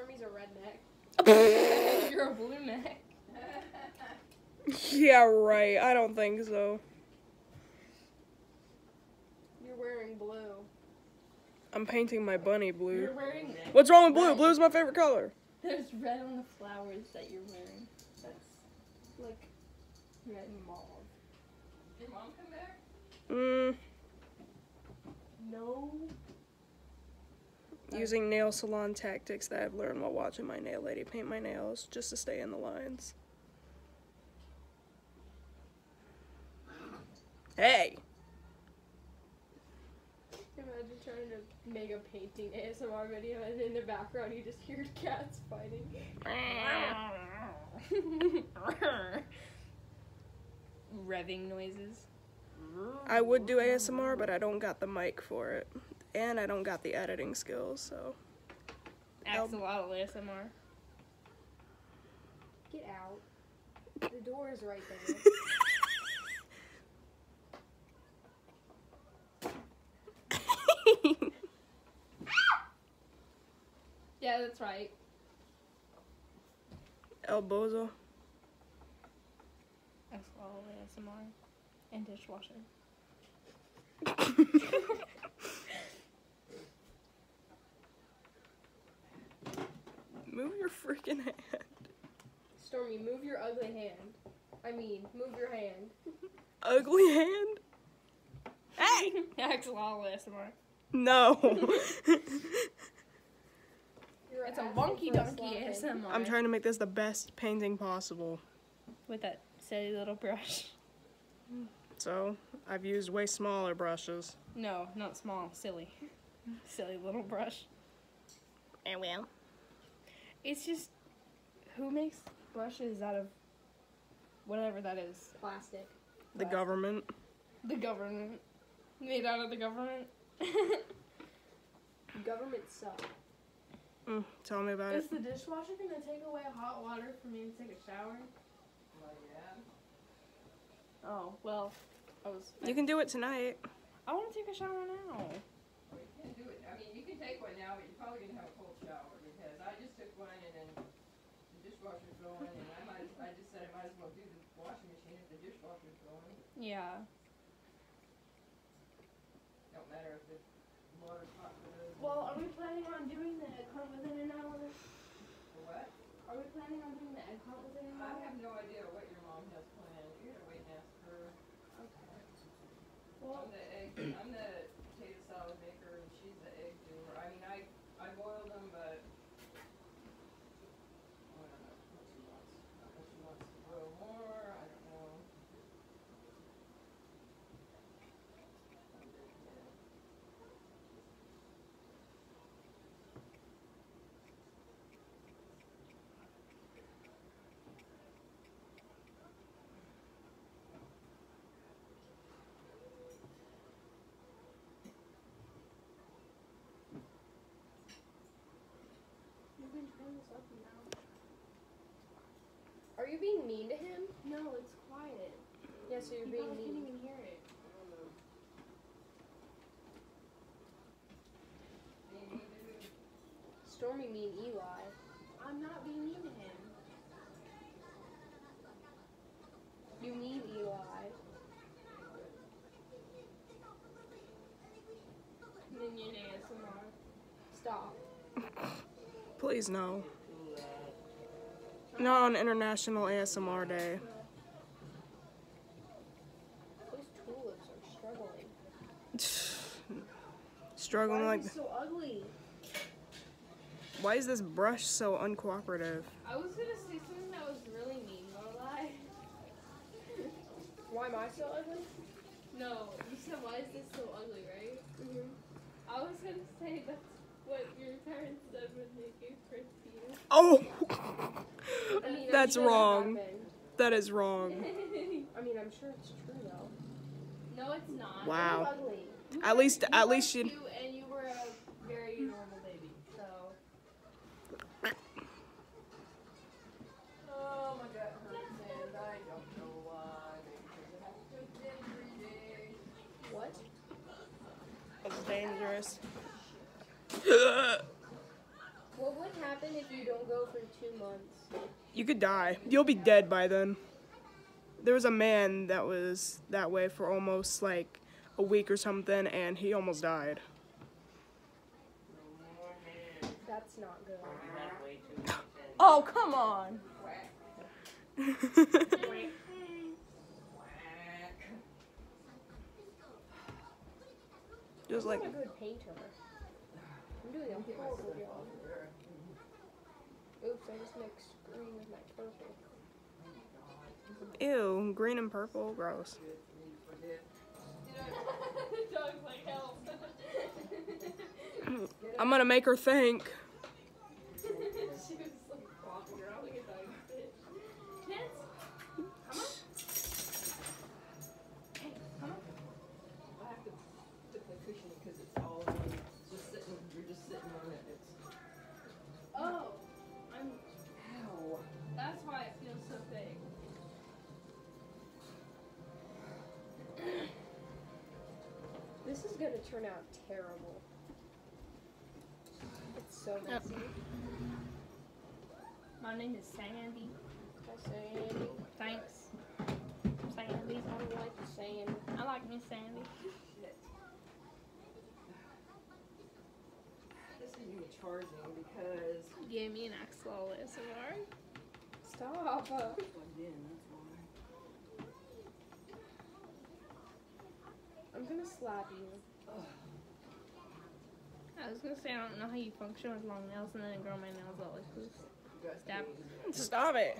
Stormy's a redneck. You're a blue neck. Yeah, right. I don't think so. You're wearing blue. I'm painting my bunny blue. You're wearing. What's wrong with blue? Blue's my favorite color. There's red on the flowers that you're wearing. That's Like, red and mauve. Did your mom come back? Mm, no. Using nail salon tactics that I've learned while watching my nail lady paint my nails just to stay in the lines. Hey! Imagine trying to make a painting ASMR video and in the background you just hear cats fighting. Revving noises. I would do ASMR, but I don't got the mic for it. And I don't got the editing skills, so. That's um, a lot Axolotl ASMR. Get out. The door is right there. Yeah, that's right. El Bozo. Axolotl ASMR. And dishwasher. Move your freaking hand. Stormy, move your ugly hand. I mean, move your hand. Ugly hand? Hey! Axolotl ASMR. No. You're It's a asking wonky donkey. ASMR. I'm trying to make this the best painting possible. With that silly little brush. So, I've used way smaller brushes. No, not small. Silly. silly little brush. I will. It's just. Who makes brushes out of whatever that is? Plastic. The government. The government. Made out of the government. Government suck. Mm, tell me about Is it. the dishwasher gonna take away hot water for me to take a shower? Well, yeah. Oh, well, I was. You can do it tonight. I want to take a shower now. Well, you can't do it. I mean, you can take one now, but you're probably gonna have a cold shower because I just took one and the dishwasher's going, and I might, I just said I might as well do the washing machine if the dishwasher's going. Yeah. Don't matter if the water's hot for those. Well, are we planning on doing the egg hunt within an hour? For what? Are we planning on doing the egg hunt within an I have no idea what your mom has planned. You gotta wait and ask her. Okay. Well, I'm the egg, I'm the potato salad maker and she's the egg doer. I mean, I, I boil them, but. I don't know what she wants. If she wants to boil more, I don't know. you can turn this up now. Are you being mean to him? No, it's quiet. Yes, so you're You being probably can't even hear it. Being mean to who? Stormy mean Eli. I'm not being mean to him. You mean Eli. Minion ASMR. Stop. Please no. Not on International ASMR Day. Those tulips are struggling. Struggling Why like. is so ugly? Why is this brush so uncooperative? I was gonna say something that was really mean, but lie. Why am I so ugly? No, you said why is this so ugly, right? Mm-hmm. I was gonna say that's what your parents said when they gave birth to you. Oh! I mean, That's I'm sure wrong. happened. That is wrong. I mean, I'm sure it's true though. no, it's not. Wow. Ugly. At least, You at least you. cute and you were a very normal baby. So. Oh, my gut hurts I don't know why. Because it has to been three days. What would happen if you don't go for two months? You could die. You'll be dead by then. There was a man that was that way for almost like a week or something, and he almost died. That's not good. Oh, come on. Just like I'm a good painter. I'm doing a horrible. Oops, I just mixed green with my purple. ew, green and purple, gross. Dog's like help. I'm gonna make her think. Turn out terrible. It's so Yep. messy. My name is Sandy. I say, Thanks. Sandy. I don't like the sand. I like Miss Sandy. This is you charging because Give me an Axel ASMR. Stop. plugged in. I'm gonna slap you. I was gonna say I don't know how you function with long nails and then grow my nails out like this. Stop. Stop it.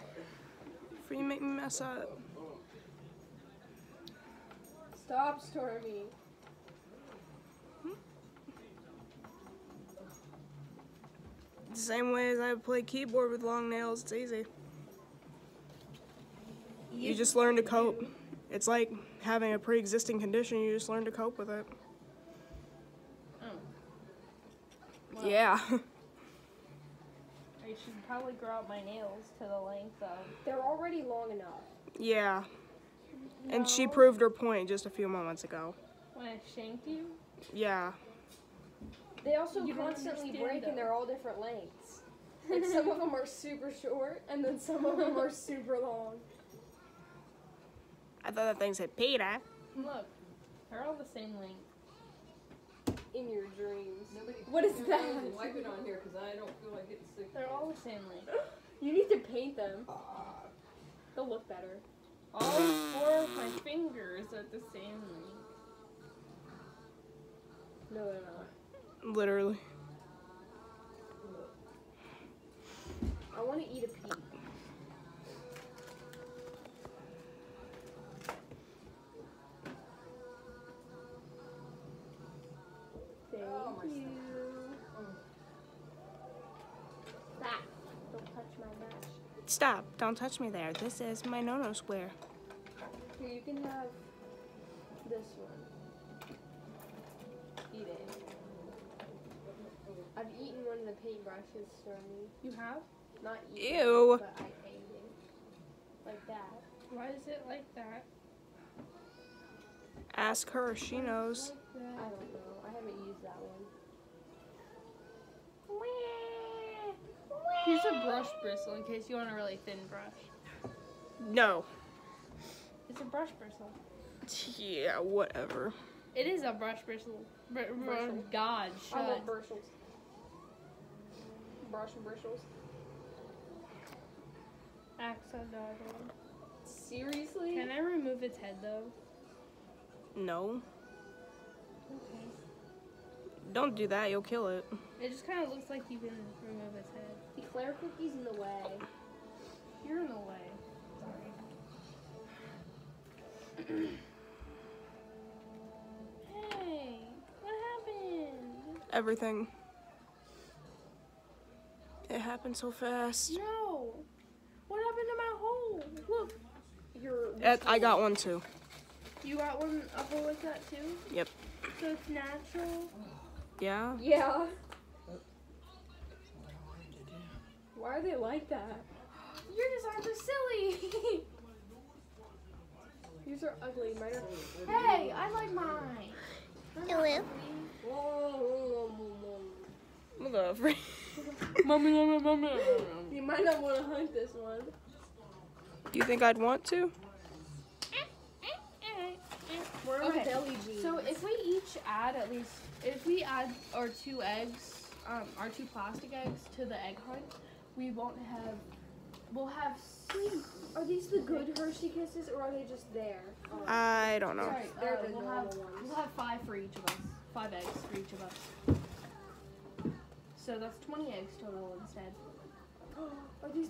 Before you make me mess up. Stop, Stormy. The same way as I play keyboard with long nails, it's easy. You just learn to cope. It's like having a pre-existing condition. You just learn to cope with it. Yeah. I should probably grow out my nails to the length of. They're already long enough. yeah. And she proved her point just a few moments ago. When I shanked you. Yeah. They also You constantly break though. and they're all different lengths. Like some of them are super short and then some of them are super long. I thought that thing said Peter. Look, they're all the same length. In your dreams. Nobody What is put that? and Wipe it on here because I don't feel like getting sick. They're all the same length. You need to paint them. Ah. They'll look better. All four of my fingers are the same length. No, they're not. Literally. I want to eat a pea. You. Oh. Stop. Don't touch my brush. Stop. Don't touch me there. This is my no-no square. Here, you can have this one. Eat it. I've eaten one of the paintbrushes, Stormy. You have? Not eaten, Ew. but I ate it. Like that. Why is it like that? Ask her. She knows. I don't know. I haven't used that one. Here's a brush bristle in case you want a really thin brush. No. It's a brush bristle. Yeah, whatever. It is a brush bristle. Br- br- Bristle. God, I love bristles. Brush and bristles. Axolotl. Seriously? Can I remove its head though? No. Okay. Don't do that. You'll kill it. It just kind of looks like you can remove its head. The Claire cookie's in the way. You're in the way. Sorry. hey, what happened? Everything. It happened so fast. No. What happened to my hole? Look, Your Eh, I got one too. you got one up hole like that too. Yep. So it's natural. Yeah. Yeah. Why are they like that? Your designs are silly. These are ugly. Mine are. hey, I like mine. Hello. Whoa. Mother. Mommy, mommy, mommy, mommy. You might not want to hunt this one. Do you think I'd want to? Where Okay, are belly jeans? So if we each add at least, if we add our two eggs, um, our two plastic eggs to the egg hunt, we won't have, we'll have. Wait, are these the good Hershey Kisses or are they just there? Oh. I don't know. Sorry, They're uh, the we'll have ones. we'll have five for each of us. Five eggs for each of us. So that's twenty eggs total instead. are these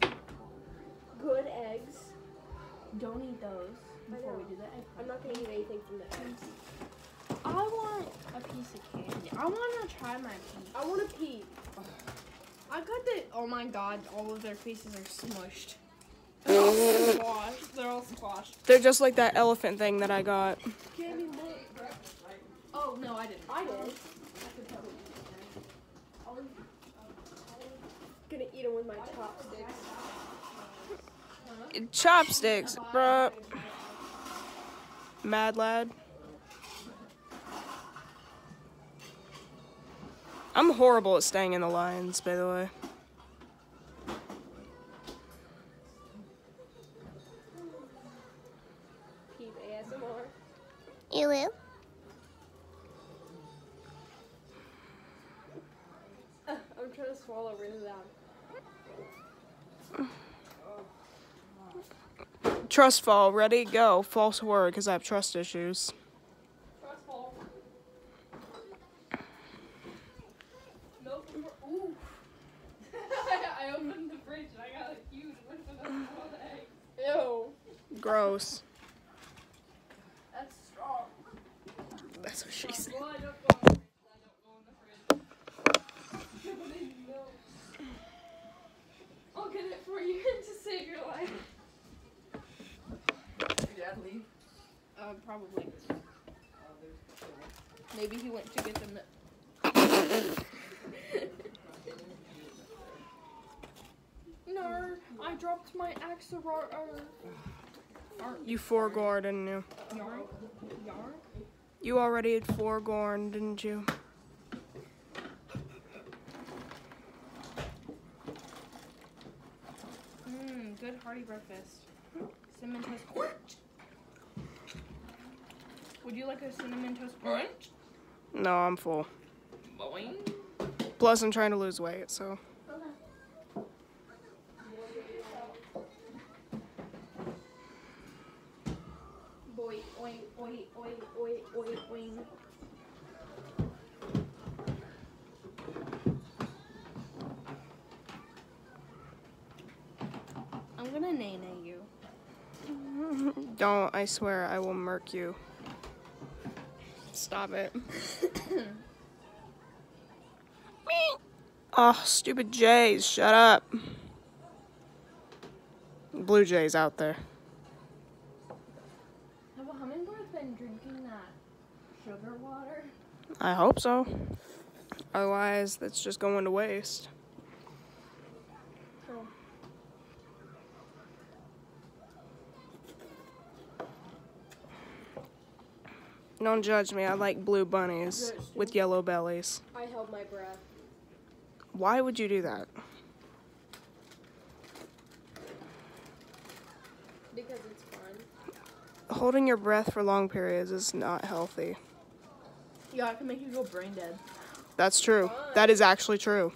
good eggs? Don't eat those I before we know. do the egg I'm not gonna eat anything from the eggs. I want a piece of candy. I want to try my piece. I want a peep. I got the. Oh my god! All of their faces are smushed. They're all squashed. They're all squashed. They're just like that elephant thing that I got. Oh no, I didn't. I did. Gonna eat them with my chopsticks. Chopsticks, bruh. Mad lad. I'm horrible at staying in the lines, by the way. Peep ASMR. You will? Uh, I'm trying to swallow really loud. Trust fall, ready, go. False word, because I have trust issues. Trustful. Milk. Ooh. I opened the fridge and I got a huge whiff of those boiled eggs. Ew. Gross. That's strong. That's what she said. Well, I don't go in the fridge. I don't go in the fridge. Put in milk. I'll get it for you to save your life. Did Dad leave? Uh, probably. Oh, there's Maybe he went to get the milk. no, I dropped my axe of our, our You foregore, didn't you? You already had foregorn, didn't you? Mmm, good hearty breakfast. Cinnamon toast crunch. Would you like a cinnamon toast crunch? No, I'm full. Boing. Plus, I'm trying to lose weight, so. I'm gonna nay nay you. Don't, I swear, I will murk you. Stop it. Oh, stupid jays, shut up. Blue jays out there. Have a hummingbird been drinking that sugar water? I hope so. Otherwise, that's just going to waste. Oh. Don't judge me, I like blue bunnies with yellow bellies. I held my breath. Why would you do that? Because it's fun. Holding your breath for long periods is not healthy. Yeah, I can make you go brain dead. That's true. That is actually true.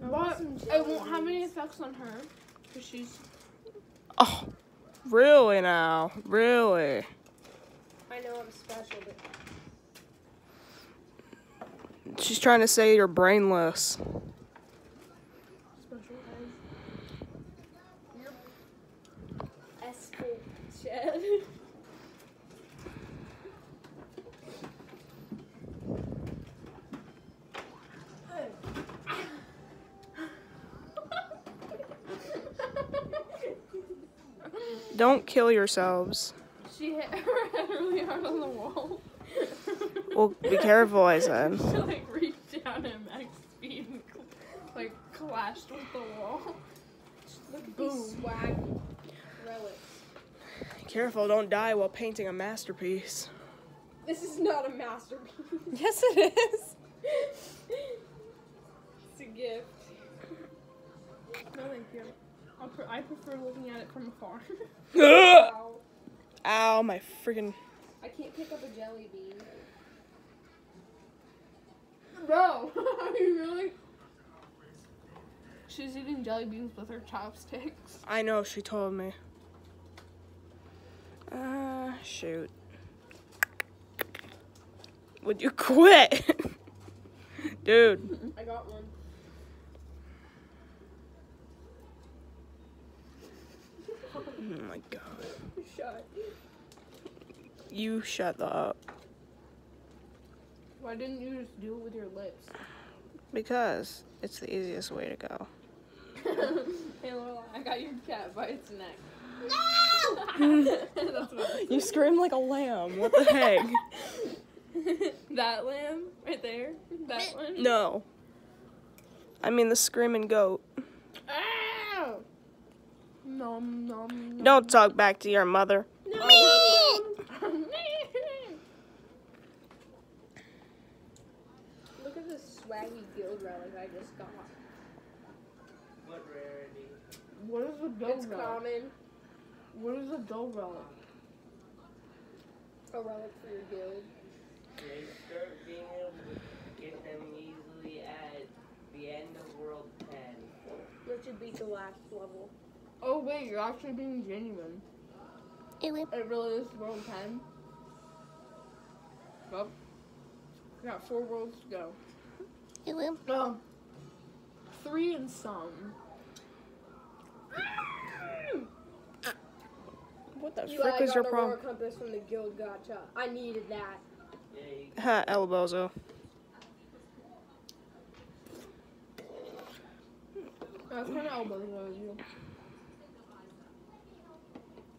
But it won't have any effects on her because she's Oh, really now? Really? I know I'm special, but She's trying to say you're brainless. Don't kill yourselves. She hit her head really hard on the wall. Well, be careful, I said. she like reached down at max speed and like clashed with the wall. Look at Boom. these swag relics. Careful, don't die while painting a masterpiece. This is not a masterpiece. Yes, it is. it's a gift. No, thank you. I, pre- I prefer looking at it from afar. Wow. Ow, my freaking. I can't pick up a jelly bean. Bro, are you really? She's eating jelly beans with her chopsticks. I know, she told me. Uh, shoot. Would you quit? Dude. I got one. Oh my god. Shut. You shut the up. Why didn't you just do it with your lips? Because it's the easiest way to go. hey Lorelai, I got your cat by its neck. No! You scream like a lamb. What the heck? that lamb right there. That one. No. I mean the screaming goat. Ow! Nom nom. nom. Don't talk back to your mother. Look at this swaggy guild relic I just got. What rarity? what is a dough It's common. What is a dough relic? A relic for your guild. They start being able to get them easily at the end of World 10. Which would beat the last level. Wait, you're actually being genuine. It it really is world ten. Well, we got four worlds to go. Oh, three and some. What the You frick I is got your a problem? Aurora compass from the guild gotcha. I needed that. Yeah, you Ha, elbozo. That's kind of elbows you.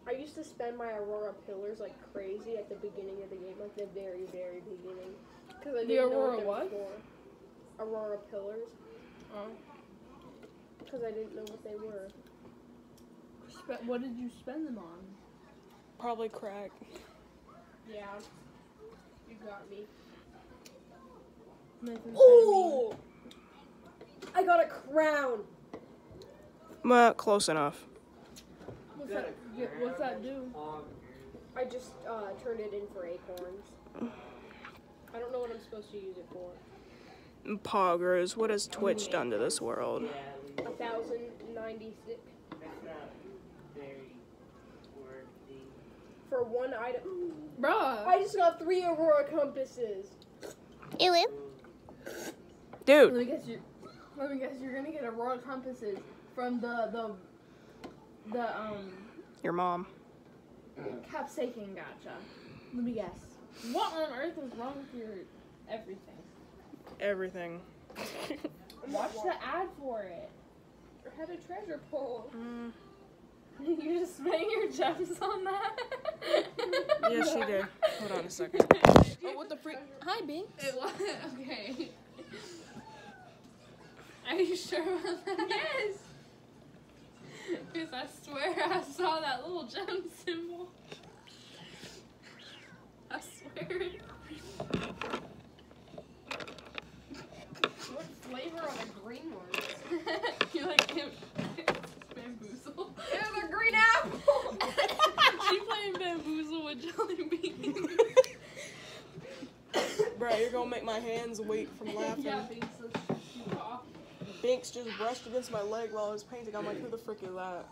I used to spend my Aurora pillars like crazy at the beginning of the game, like the very, very beginning. Because I The didn't know Aurora what? what? they were for. Aurora pillars. Oh. Because I didn't know what they were. Spe- what did you spend them on? Probably crack. Yeah. You got me. Methamphetamine. Oh! I got a crown. Well, close enough. What's that? a What's that do? hog. I just uh, turned it in for acorns. I don't know what I'm supposed to use it for. Poggers, what has Twitch done to this world? A thousand ninety six that's not very worthy. for one item. Bruh. I just got three Aurora compasses. Ew. Dude, Let me guess. You. Let me guess. You're gonna get Aurora compasses from the the the um your mom. capsaicin gotcha. Let me guess. What on earth is wrong with your everything? Everything. Watch the ad for it. I had a treasure pull. Mm, you just spent your gems on that? yes, she did. Hold on a second. Oh, what the freak? Hi, Bink. It was okay. Are you sure about that? Yes. Because I swear I saw that little gem symbol. I swear. What flavor are the green ones? you like him? Bamboozle. It's a green apple. she playing bamboozle with jelly beans. Bro, you're gonna make my hands weak from laughing. yeah, Binks just brushed against my leg while I was painting. I'm like, who the frick is that?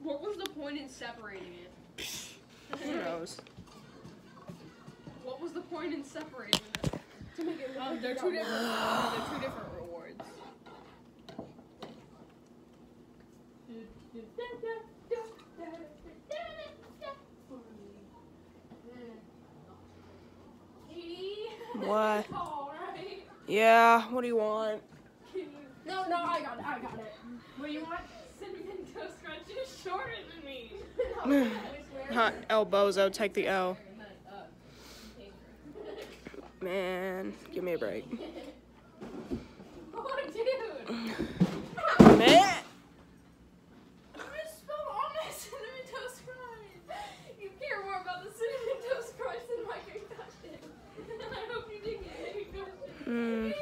What was the point in separating it? Who knows? What was the point in separating them? To make it look Um, they're two different. one. they're two different rewards. What? Alright. Yeah, what do you want? No, no, I got it. I got it. What do you want? Cinnamon toast crunch is shorter than me. Hot elbozo, take the L. Man, give me a break. Oh, dude. Man! Mm.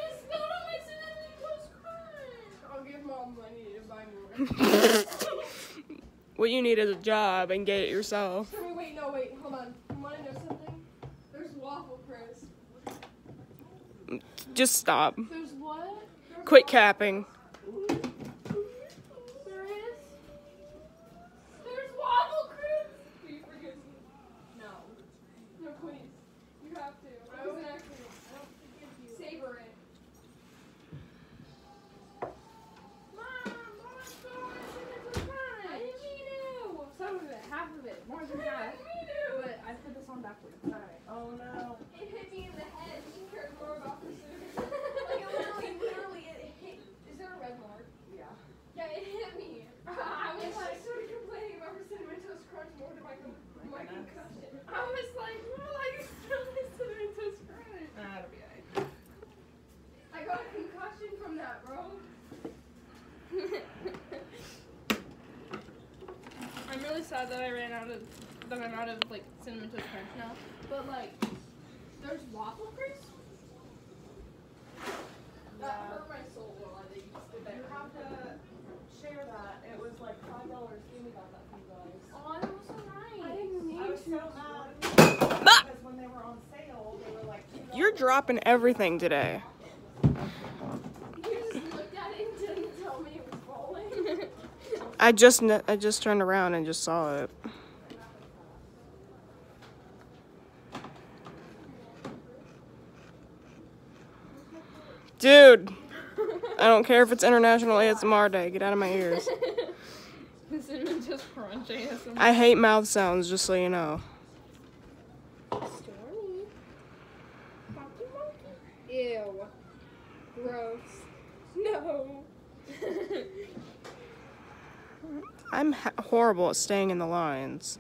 What you need is a job and get it yourself. Sorry, wait, no, wait, hold on. You want to know something? There's waffle crisp. Just stop. There's what? There's Quit waffle. capping. Sad that I ran out of that I'm out of like cinnamon toast crunch now. But like, there's waffle crisp. That hurt my soul while I did that. You have to share that. It was like five dollars. Jamie got that for you guys. Oh, that was so nice. I didn't need I was to. so mad because when they were on sale, they were like two You're dropping everything today. You just looked at it and didn't tell me it was falling. I just I just turned around and just saw it. Dude, I don't care if it's International ASMR Day. Get out of my ears. The cinnamon toast crunch ASMR. I hate mouth sounds, just so you know. Stormy. Ew. Gross. No. I'm horrible at staying in the lines.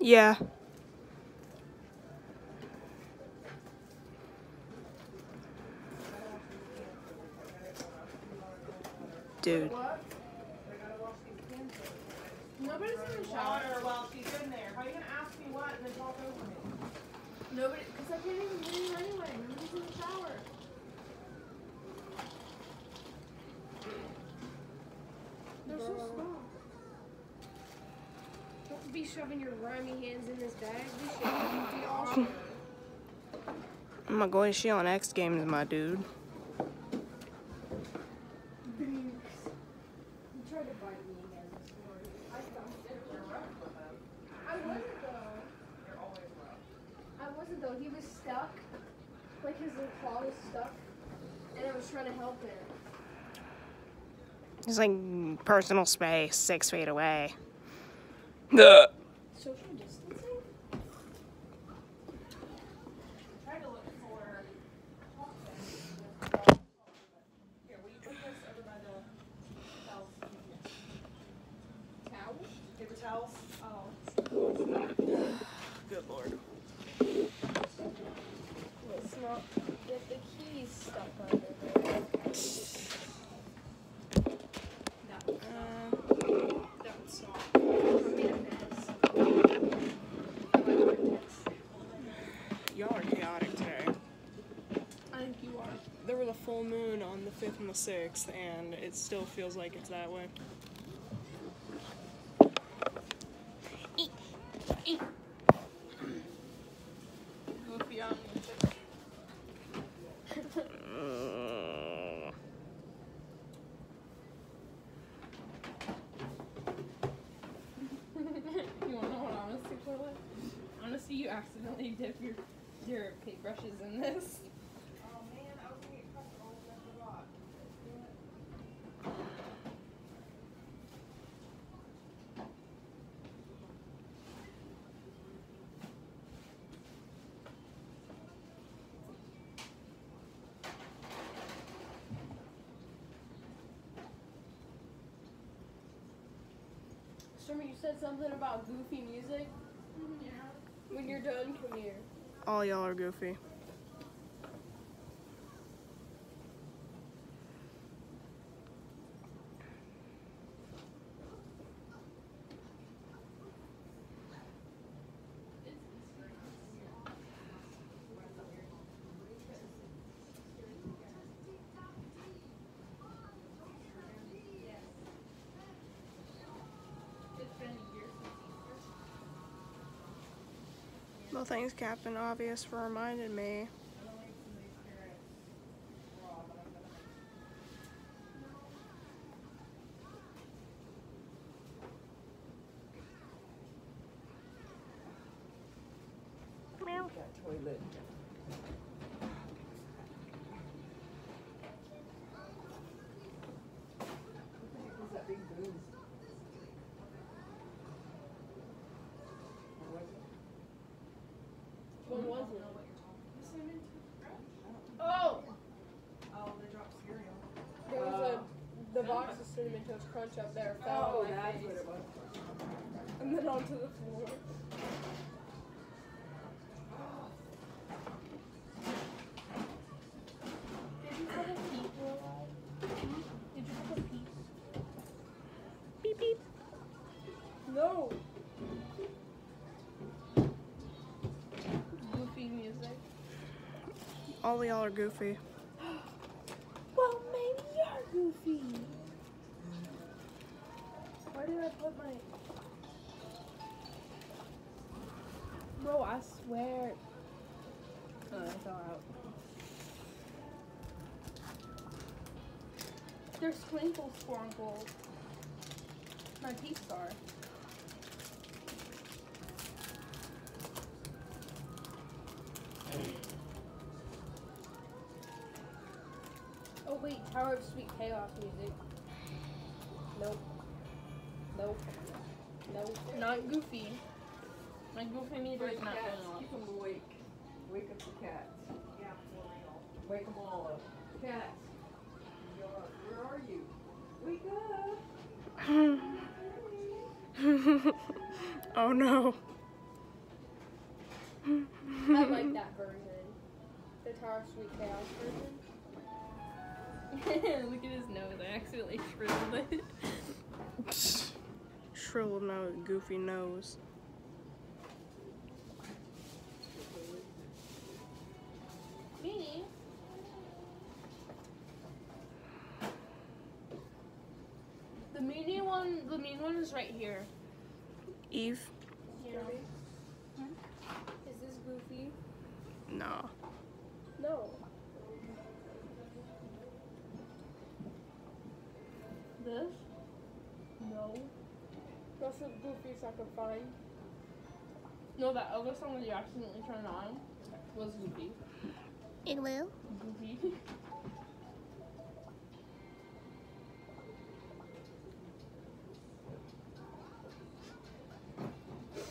Yeah. Dude. Nobody's in the shower. While she's in there. How are you gonna ask me what and then talk over me? Nobody, because I can't even in the shower. They're so small. Don't be shoving your grimy hands in this bag. Be shaving the all Oh my god, she on X Games, my dude. You tried to bite me again this morning. I dumped it. I wasn't though. You're always rough. I wasn't though. He was stuck. Like his little claw was stuck. And I was trying to help him. He's like personal space, six feet away. Ugh. Social distancing? Try to look for. Here, will you put this over by the towels? Towel? Paper towels? Oh. Good lord. Let's not get the keys stuck under there. That's not. I made a mess. I like my mess. Y'all are chaotic today. I think you are. There was a full moon on the 5th and the 6th, and it still feels like it's that way. Goofy on music. Mm. you wanna know what honestly feel like? Honestly, you accidentally dip your your paintbrushes in this. Oh man, I was gonna get crushed all over the rock. Stormy, you said something about goofy music? Mm-hmm. Yeah. When you're done, come here. All y'all are goofy. Thanks, Captain Obvious, for reminding me. Meow. That toilet. What the heck was that big boom? What was it? What was it? Oh! Oh, they dropped cereal. There was a uh, the box of cinnamon toast crunch up there fell Oh, that's what it was. and then onto the floor. All y'all are goofy. Well, maybe you're goofy. Where did I put my? Bro, I swear. Oh, it's all out. They're sprinkle sprinkles. My teeth are. Oh wait, Tower of Sweet Chaos music. Nope. Nope. Nope. Not goofy. My goofy meter is not Cats, going off. keep 'em awake. Wake up the cats. Yeah. Wake them all up. Cats. Up. Where are you? Wake up. oh no. Look at his nose. I accidentally shriveled it. Shriveled nose, goofy nose. Meanie. The meanie one, the mean one is right here. Eve? Yeah. Is this goofy? No. No. This? No. That's the goofiest I could find. No, that other song that you accidentally turned on was goofy. It will. Goofy.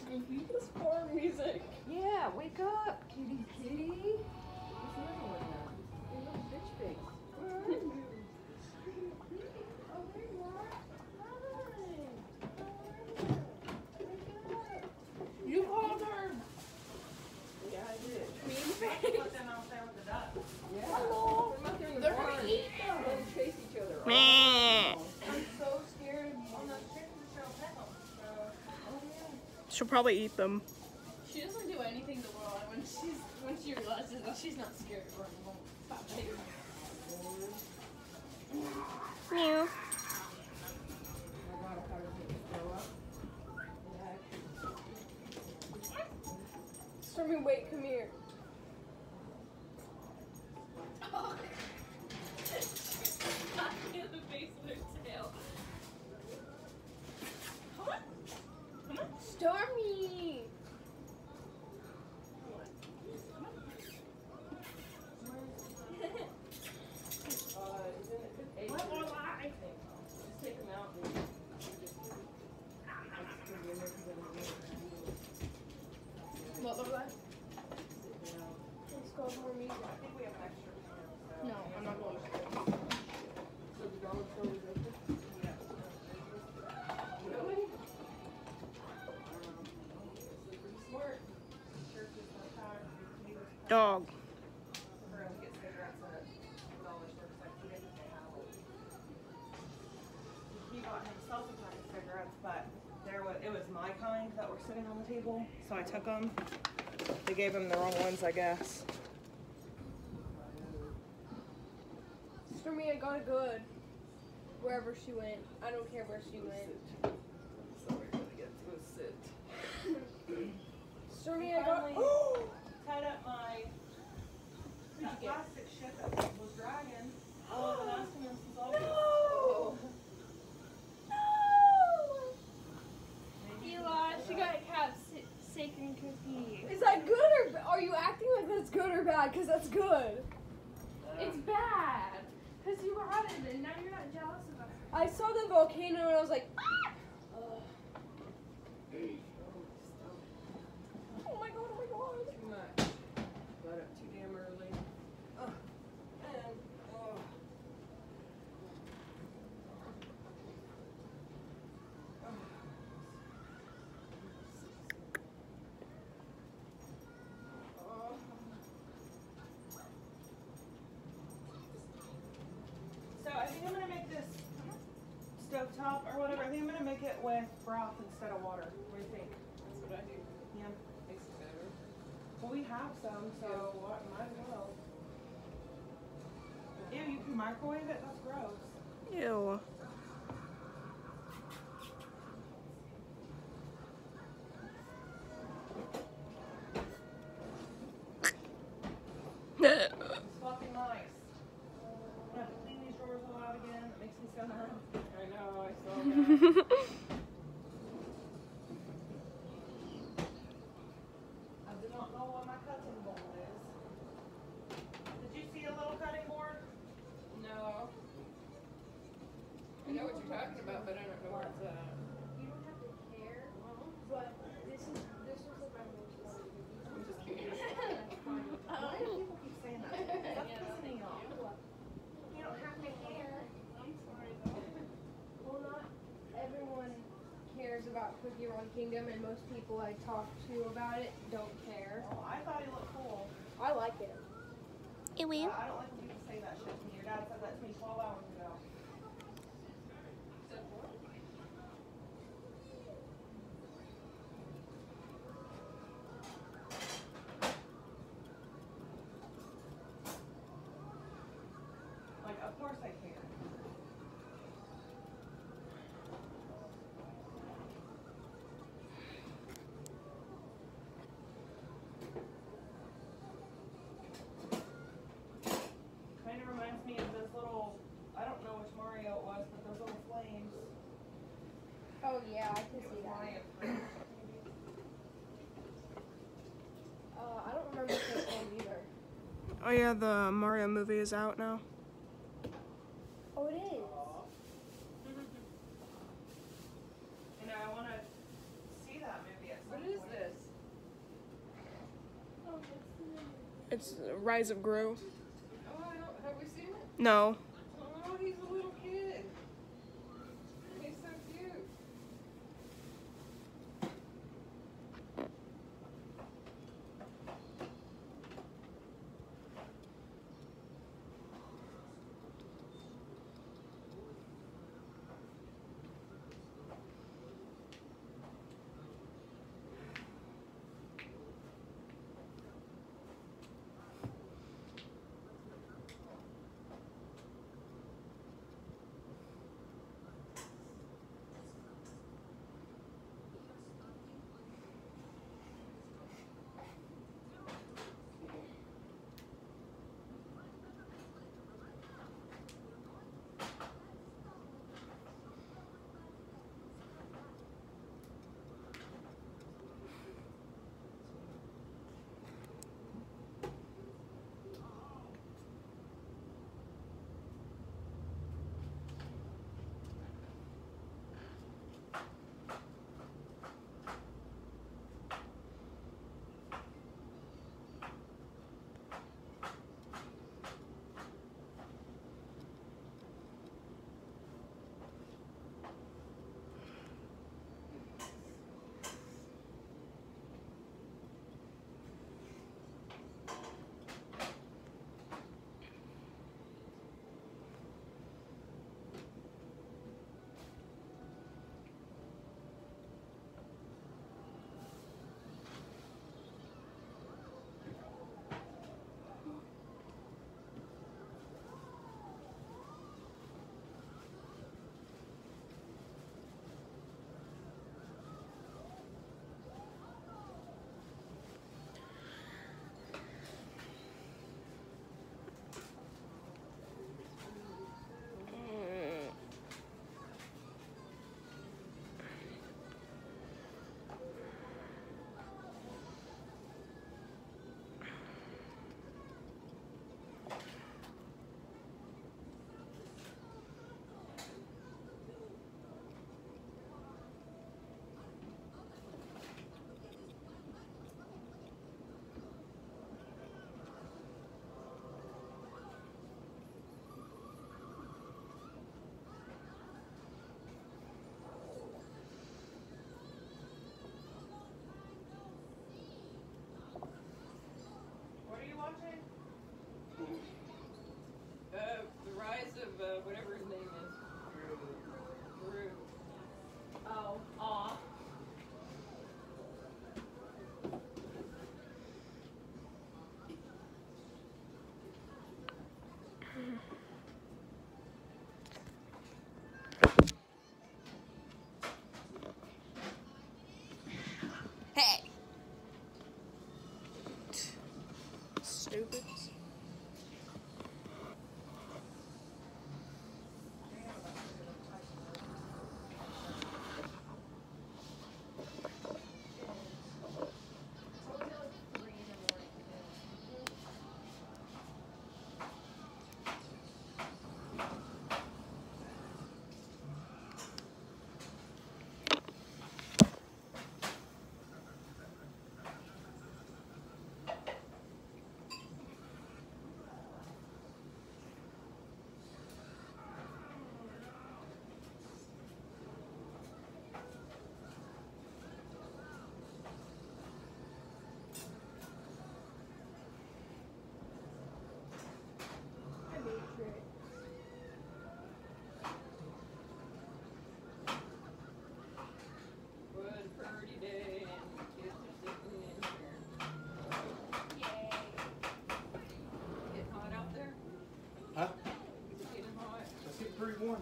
goofy is horror music. Yeah, wake up, kitty kitty. She'll probably eat them. She doesn't do anything to Laura when she's when she realizes that she's not scared of her anymore. Stop. Meow. My God, if I was going to throw up. Yeah. Stormy, wait, come here. Sitting on the table, so I took them. They gave him the wrong ones, I guess. Stormy, I got it good. Wherever she went. I don't care where she went. Sorry, gotta get to a sit. Stormy, I got. Finally oh! tied up my that plastic shit that was dragging. Oh, I've been asking him since August. Maybe Eli, she got a cap sacred cookie. Is that good or are you acting like that's good or bad? Because that's good. It's bad. Because you had it and now you're not jealous of it. I saw the volcano and I was like, ah! my god, oh my god. Too much. Got up too damn early. Ugh. And, oh. So I think I'm gonna make this stovetop or whatever. I think I'm gonna make it with broth instead of water. What do you think? That's what I do. Yeah. Makes it better. Well, we have some, so what? Might as well. Ew, you can microwave it. That's gross. Ew. It's fucking nice. I have to clean these drawers all out again. It makes me so mad. I know, I saw that. I do not know what my cutting board is. Did you see a little cutting board? No. I know what you're talking about, but I don't know where it's at. You don't have to care, but this is this was what my most wanted to be. I'm just curious. Why do people keep saying that? That's pissing me off. You don't have to care. I'm sorry though. Well, not everyone cares about Cookie Run Kingdom, and most people I talk to about it don't care. Oh, I thought he looked cool. I like it. I I don't like when people say that shit to me. Your dad said that to me 12 hours ago. Like, of course I care. Kind of reminds me of those little, I don't know which Mario it was, but those little flames. Oh yeah, I can see that. Uh, I don't remember the name either. Oh yeah, the Mario movie is out now. Oh, it is. You know, I want to see that movie at some What is point. this? Oh, what's the name? It's Rise of Gru. Oh, I don't, have we seen it? No. stupid. Pretty warm.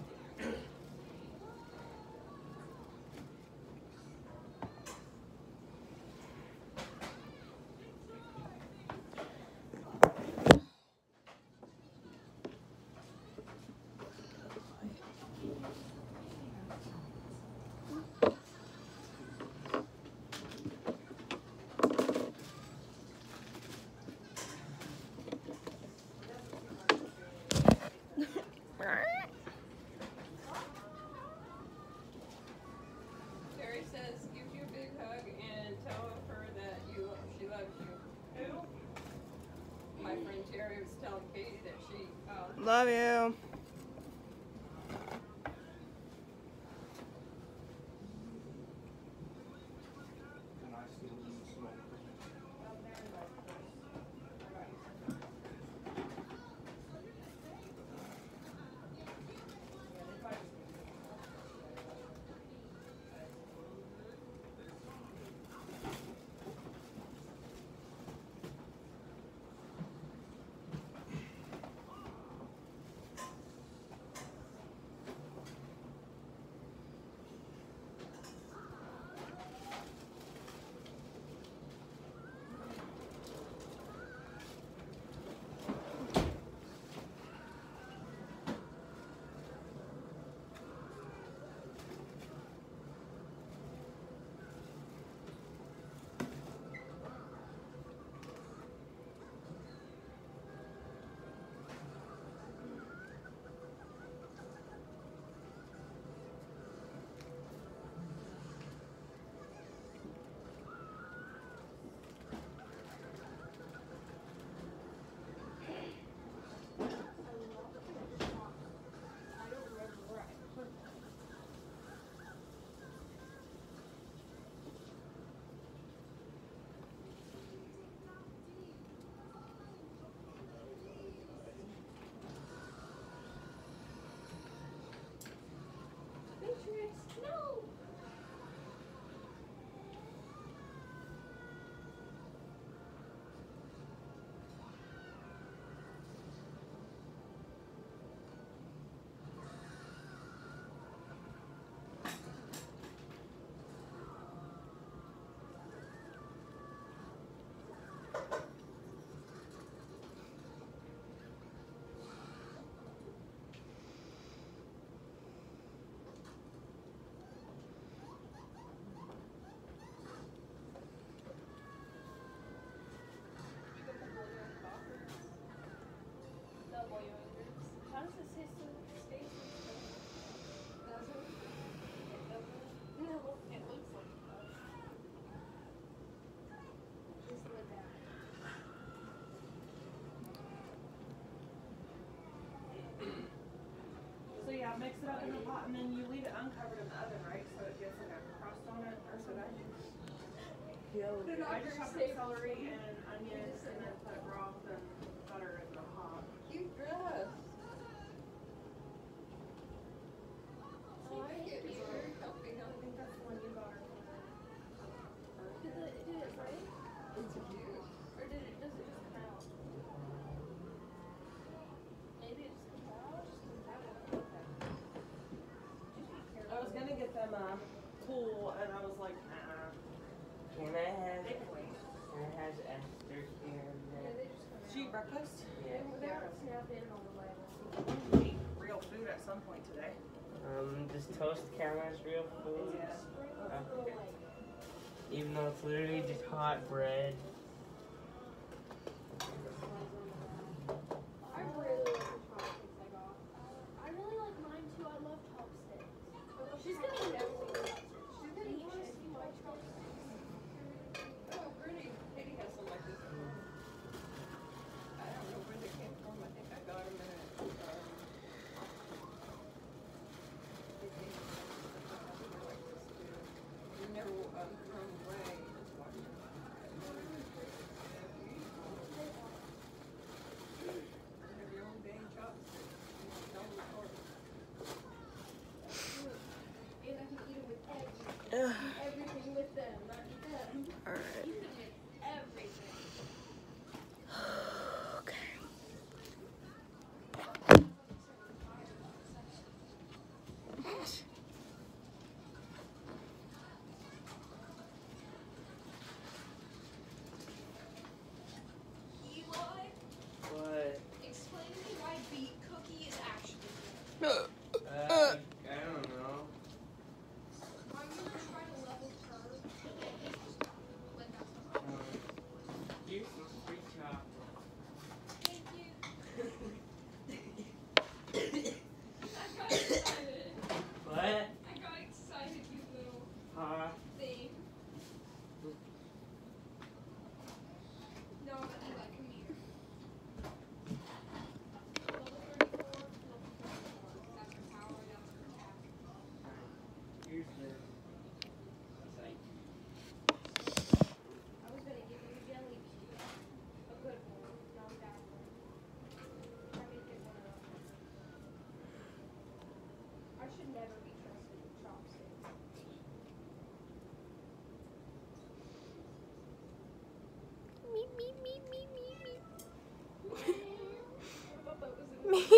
Terry says, give you a big hug and tell her that you she loves you. Who? My friend Terry was telling Katie that she um, Love you. No! So yeah, mix it up in the pot and then you leave it uncovered in the oven, right? So it gets like a crust on it or so that. I just have some celery and onions and then put broth and butter in the pot. cute dress. I like it. It's very comfy. I think that's the one you got her Did it, did it break? It's cute. Or did it, does it just come out? Maybe it just comes out? Just comes out. Okay. Just be careful. I was gonna get them a tool and I was like, uh-uh. Can I have, They can wait. can I have Esther here and Yeah, then? they just come out. She eat breakfast? Yeah. They don't snap in on the label. We eat real food at some point today. Um, does toast count as real food? Yeah. Okay. Even though it's literally just hot bread.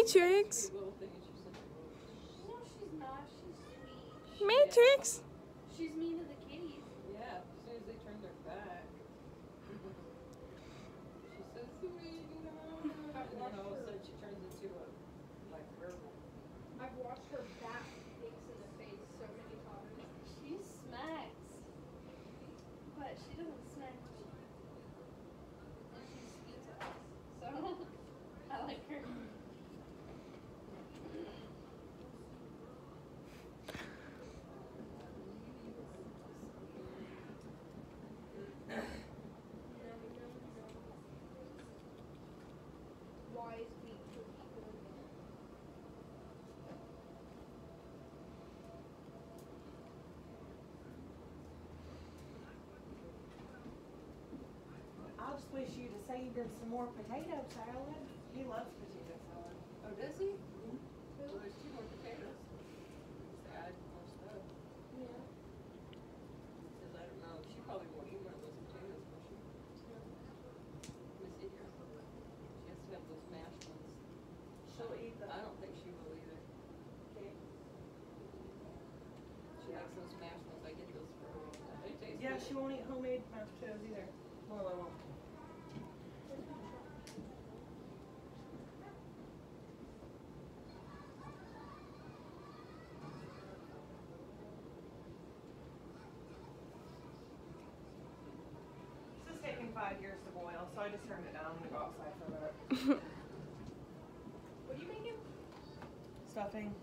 Sweet. Matrix. She's mean to the kitties. Yeah, as soon as they turn their back. She's so sweet, you know. And then all of a sudden she turns into a, like, werewolf. I've watched her bat things in the face so many times. She smacks. But she doesn't smack me. And she's sweet to us. So I like her. Wise beat cookie good. I'll just wish you'd have saved him some more potato salad. He loves potato salad. Oh, does he? Mm-hmm. Well, there's two more potatoes. Add more stuff. Yeah. Cause I don't know, she probably won't eat one of those potatoes, will she? Let me see here. She has to have those mashed ones. She'll eat the. I don't think she will either. Okay. She likes those mashed ones, I get those for her. They taste Yeah, she won't eat homemade mashed potatoes either. Well, I won't. This is taking five years to boil, so I just turned it down to go outside for a minute. What are you making? Stuffing.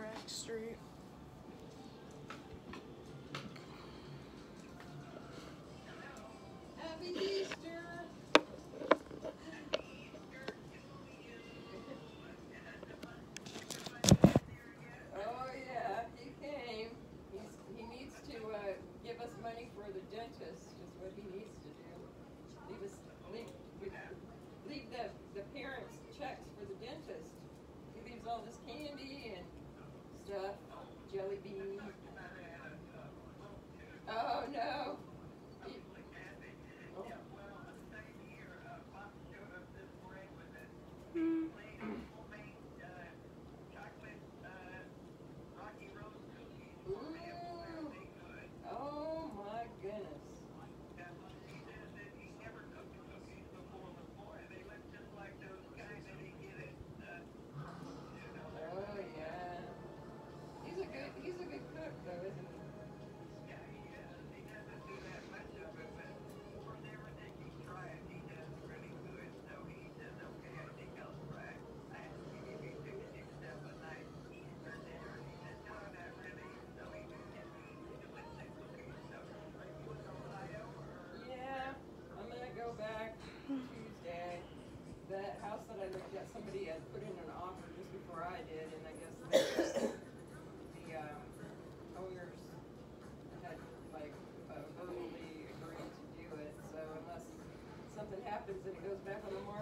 Lorax Street. Happy Easter! Oh yeah, he came. He's, he needs to, uh, give us money for the dentist, is what he needs to do. Leave us, leave, we- leave the, the parents checks for the dentist. He leaves all this candy and stuff, jelly beans. Oh, no. He- oh. Ooh. Oh my goodness. Oh yeah. He's a good he's a good cook though, isn't he? Yeah, I'm gonna go back Tuesday. That house that I looked at, somebody had put in an offer just before I did, and I guess the, the um, owners had like uh, verbally agreed to do it. So unless something back on the market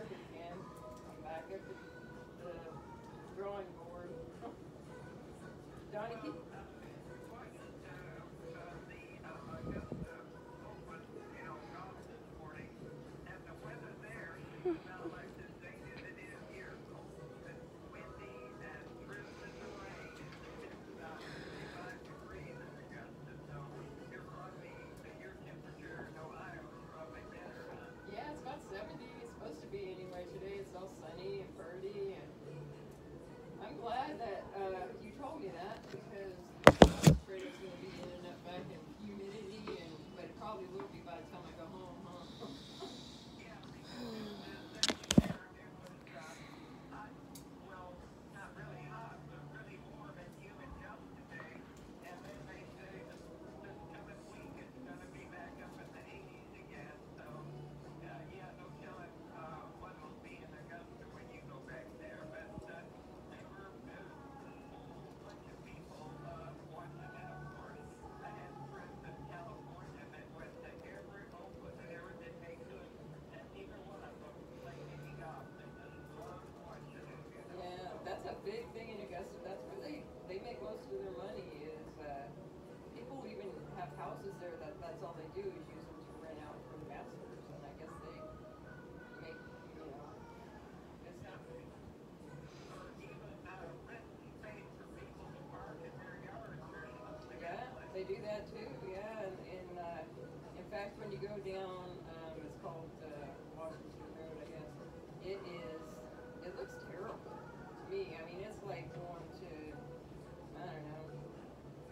do that too, yeah. And, and uh, in fact, when you go down, um, it's called uh, Washington Road, I guess. It is. It looks terrible to me. I mean, it's like going to, I don't know,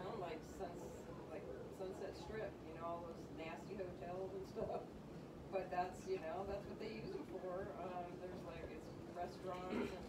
kind of like suns, like Sunset Strip. You know, all those nasty hotels and stuff. But that's you know that's what they use them for. Um, there's like it's restaurants and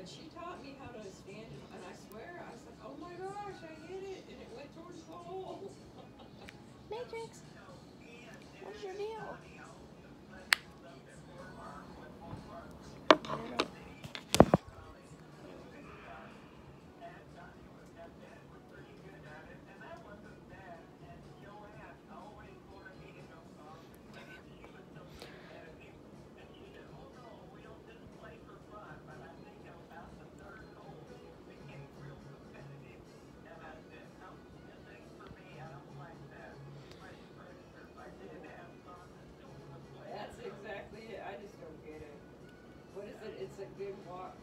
but she did what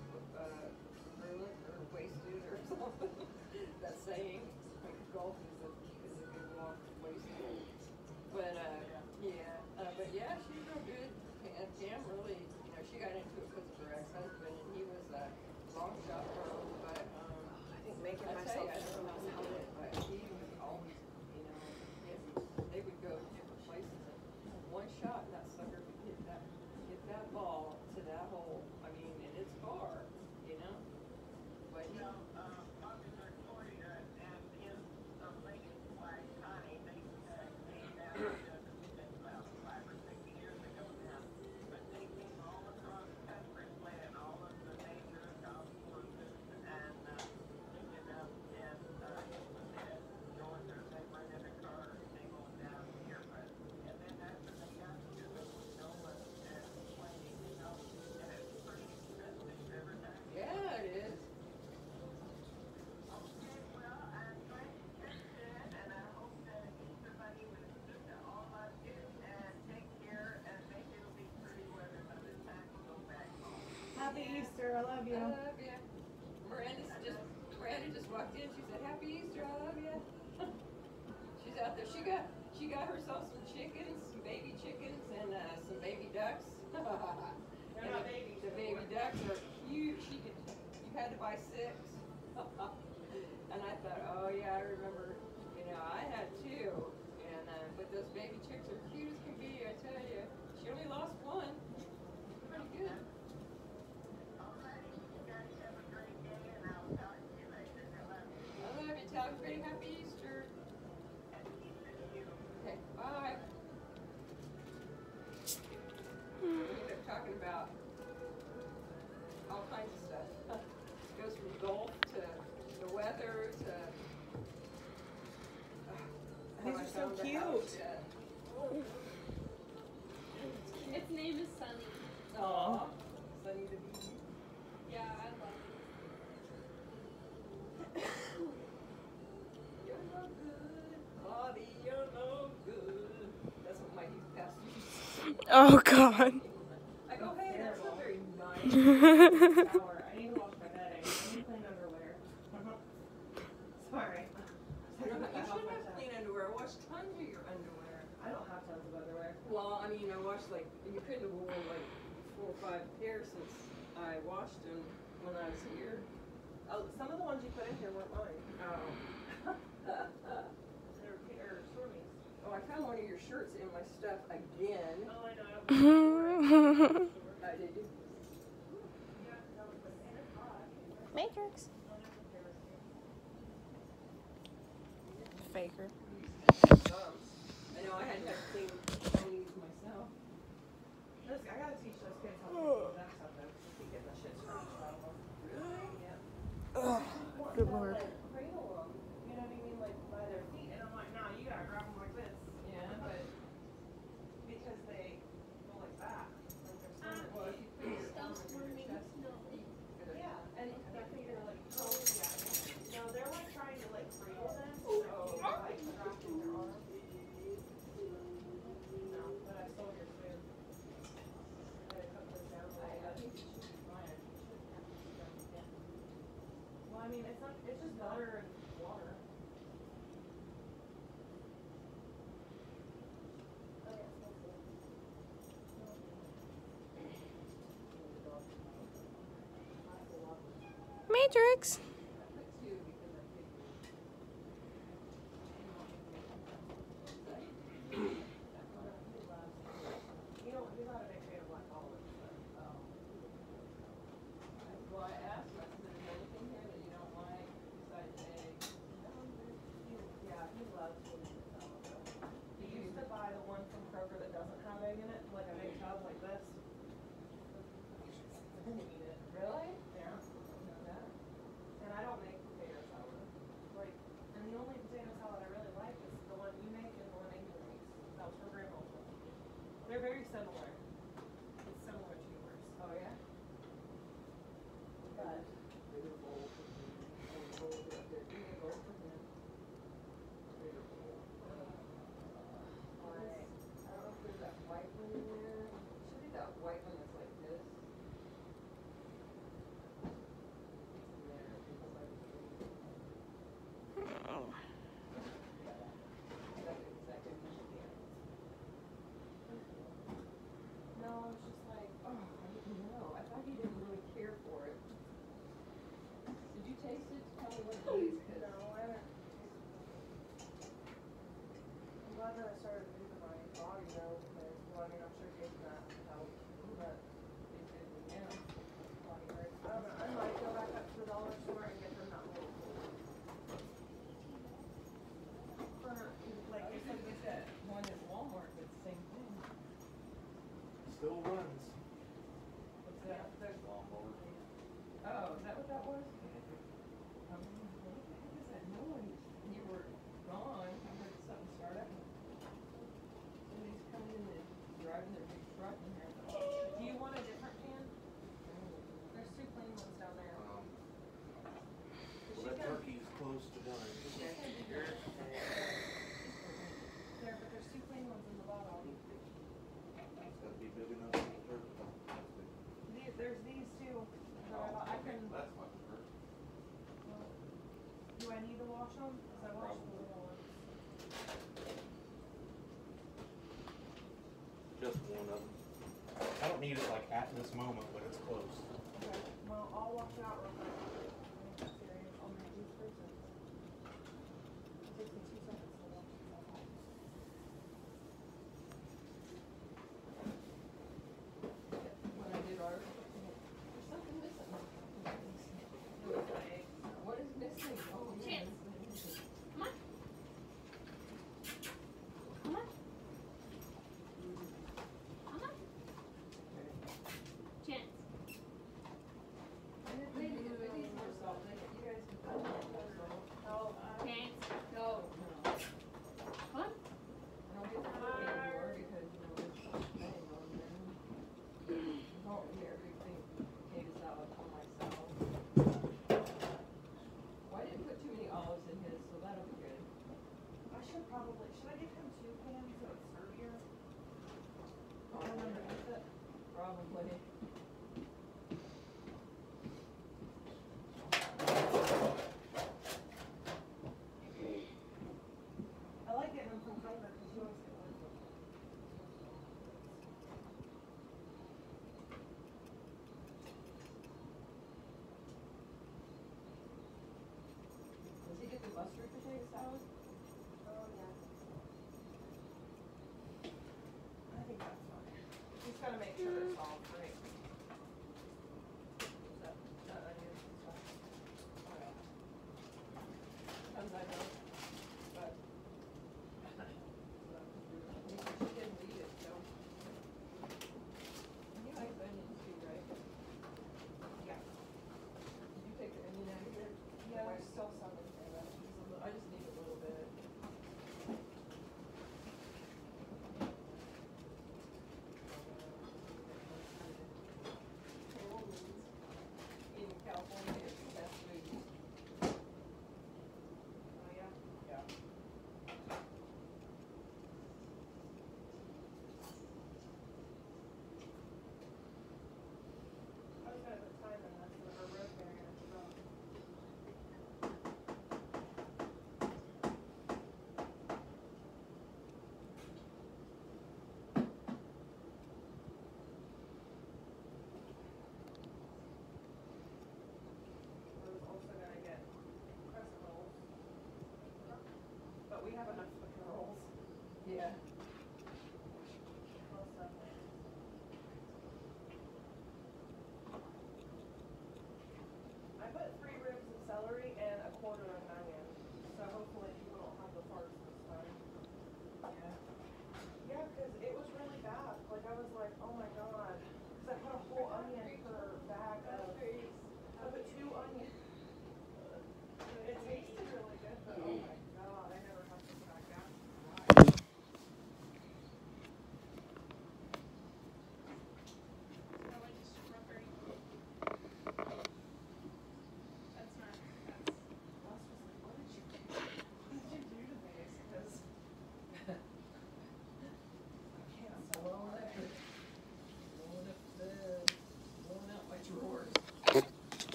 Happy Easter. I love you. I love you. Miranda just Miranda just walked in. She said, "Happy Easter. I love you." She's out there. She got she got herself Oh, God. found one of your shirts in my stuff again. Oh, I know. Matrix. Faker. Matrix. I. Just one of them. I don't need it like at this moment, but it's close. Okay, well, I'll walk out real quick. I'll make these the two probably, should I give him two pans cans of Serbia? Probably. Probably.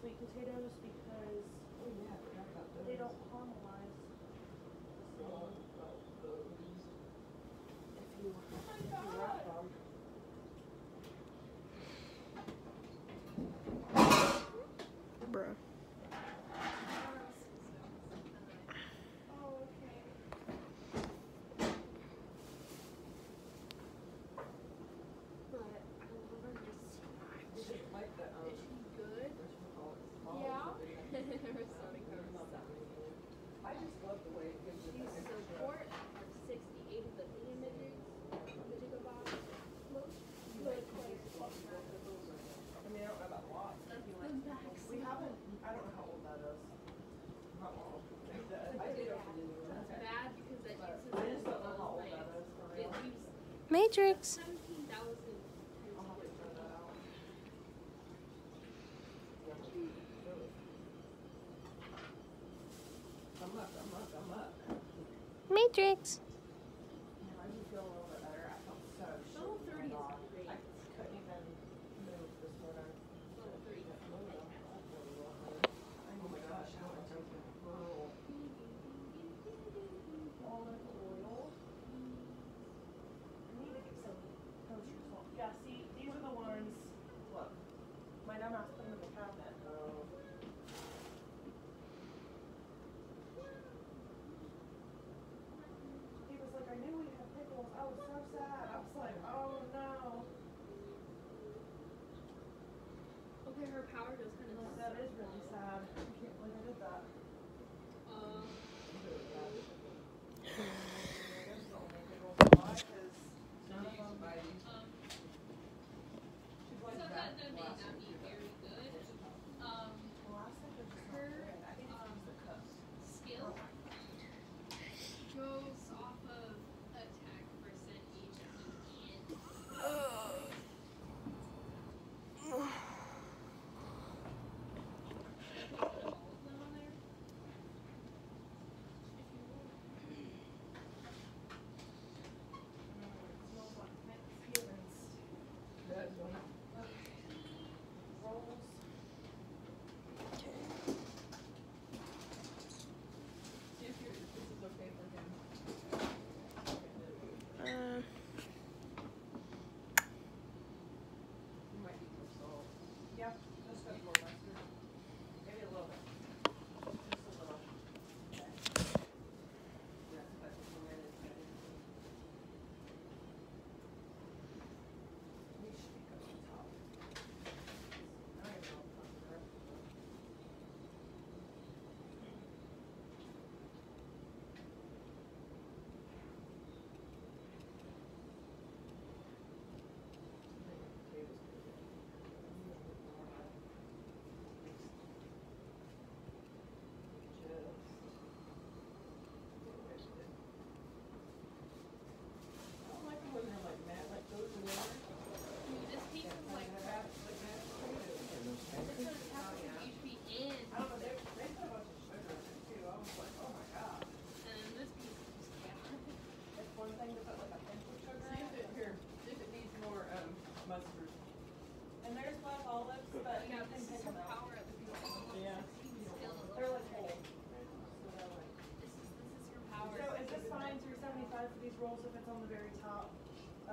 Sweet potatoes because Oh, yeah, I forgot about those. they don't caramelize. Oh, oh, those. If you, if you wrap them. Bruh. Is it like the, um, Good. whatchamacallit, Yeah. balls that they- Not that many in it. I just love the way it gives it These the extra. support are 68 of the images. Did you go by? Look. Look. I mean, I don't know about lots. but That's you the like- max. We haven't, I don't know how old that is. How long? I did it over the years. That's bad because that But uses I just don't know how old like, that is for it real. leaves Matrix.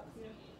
Yeah.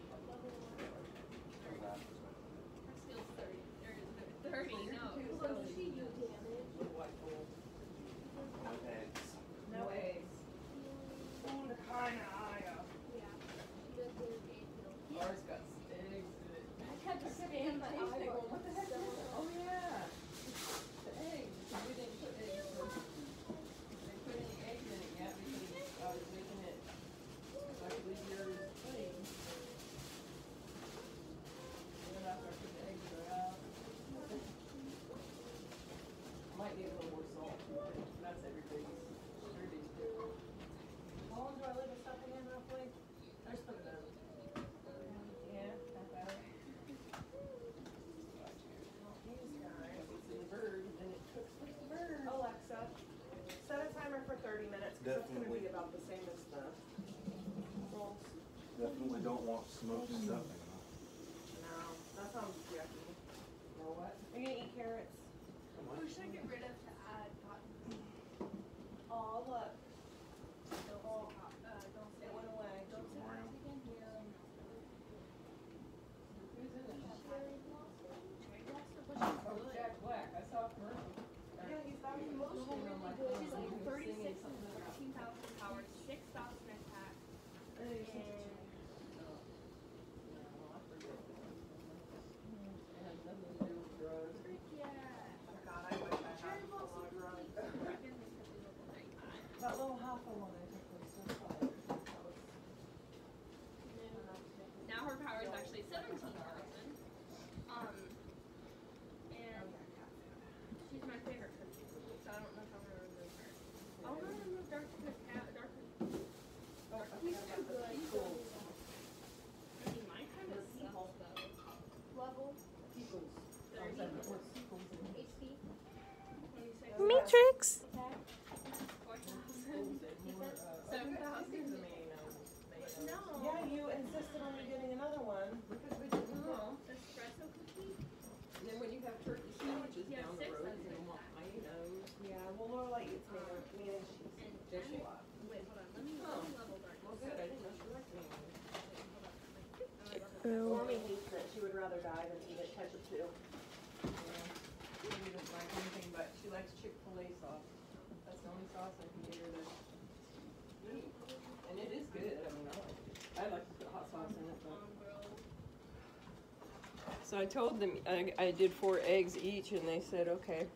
So I told them I, I did four eggs each, and they said, okay.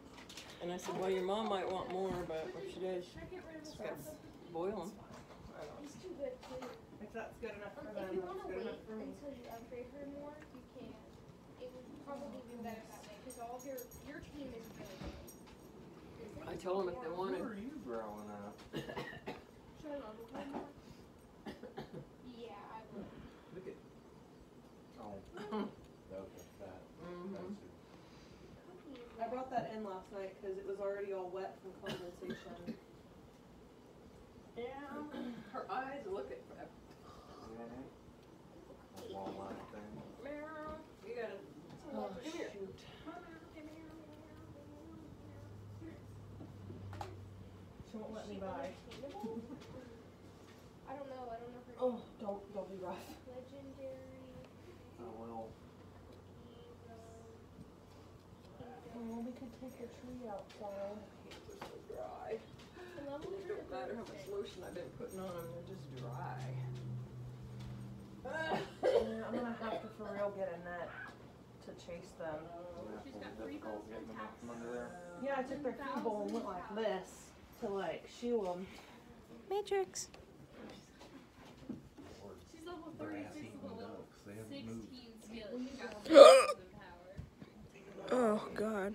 And I said, well, your mom might want more, but what she does, she's to boil them. It's too good, too. If that's good enough for them, that's good enough for me. until you upgrade her more, you can. It would probably be better that way, because all of your, your team is really good. I told them if they wanted. Who are you growing up? in last night because it was already all wet from condensation. Yeah, her eyes look at. forever. Walmart thing. You gotta. Oh, Come here. She won't let me buy. the tree outside. They're dry. It don't matter how much lotion I've been putting on them, they're just dry. yeah, I'm gonna have to for real get a net to chase them. Oh, she's got three bowls. Yeah, I took their food bowl and went like this to like shoe them. Matrix. She's level 36 level 16 skill. oh god.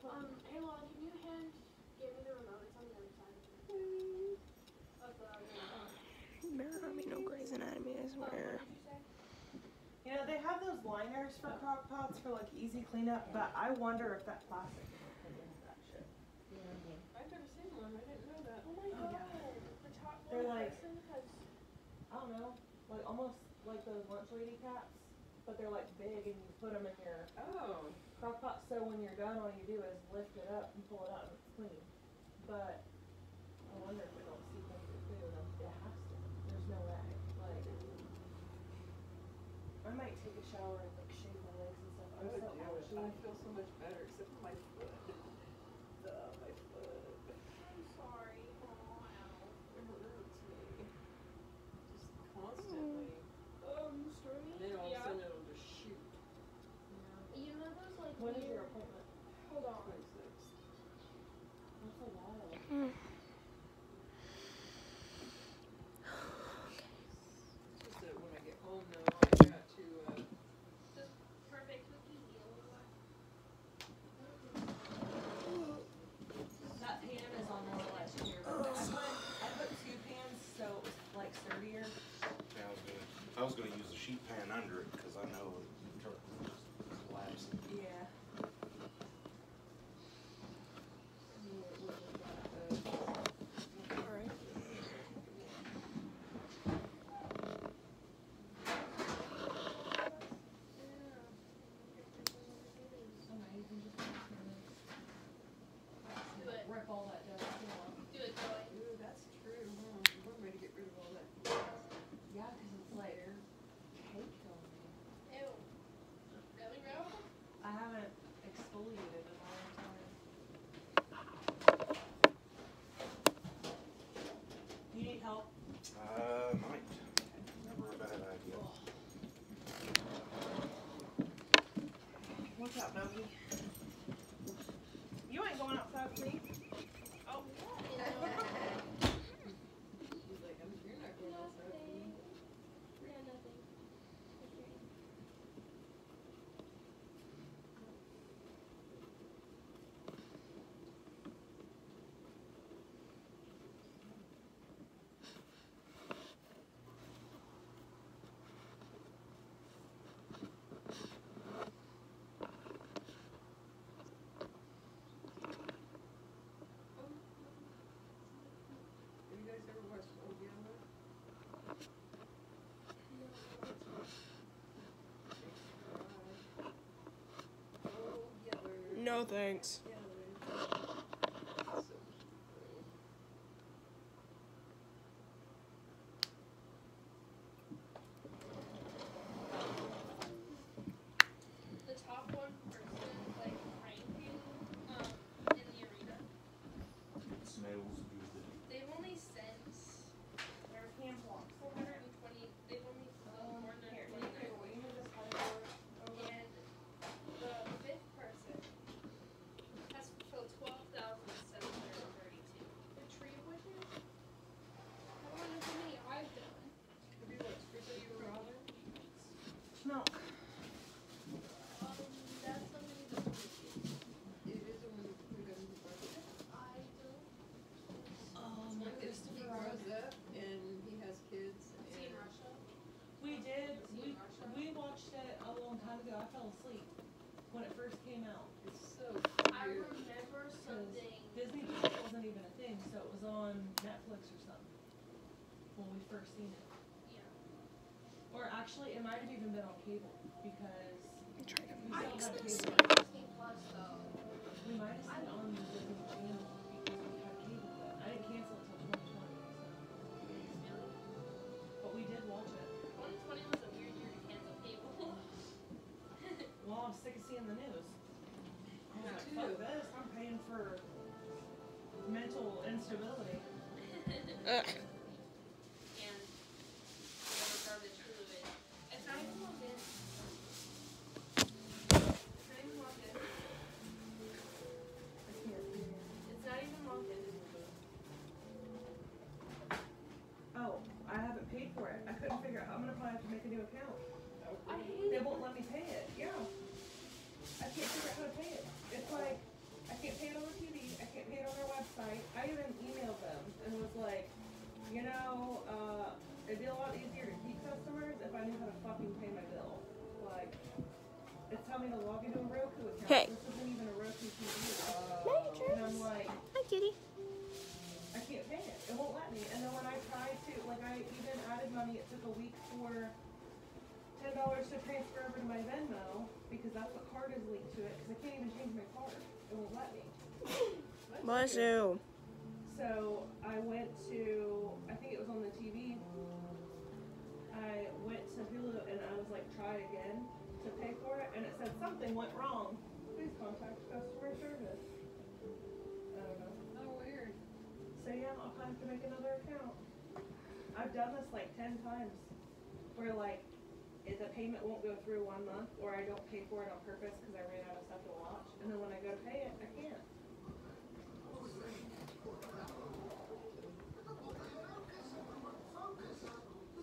You know, they have those liners for crock pots for like easy cleanup, but I wonder if that plastic is that shit. Yeah. I've never seen one. I didn't know that. Oh my oh, god. Yeah. The top They're like, has, I don't know, like almost like those lunch lady caps, but they're like big and you put them in your oh. crock pot. So when you're done, all you do is lift it up and pull it out and it's clean. But I wonder I might take a shower and like shave my legs and stuff. I'm so do it. I feel so much No thanks. I fell asleep when it first came out. It's so weird. I remember something. Disney Plus wasn't even a thing, so it was on Netflix or something when we first seen it. Yeah. Or actually, it might have even been on cable because. I'm trying to we mix this. Disney Plus. We might have seen it on instability. Pay my bill. Like, it's telling me to log into a Roku account. Hey. This isn't even a Roku TV. Uh, and I'm like, Hi, kitty. I can't pay it. It won't let me. And then when I tried to, like, I even added money. It took a week for ten dollars to transfer over to my Venmo because that's what card is linked to it. Because I can't even change my card. It won't let me. Bless you. So I went to, I think it was on the TV. I went to Hulu and I was like, try again to pay for it, and it said something went wrong. Please contact customer service. I don't know. Oh, weird. So yeah, I'll have to make another account. I've done this like ten times, where like, if the payment won't go through one month, or I don't pay for it on purpose because I ran out of stuff to watch, and then when I go to pay it, I can't.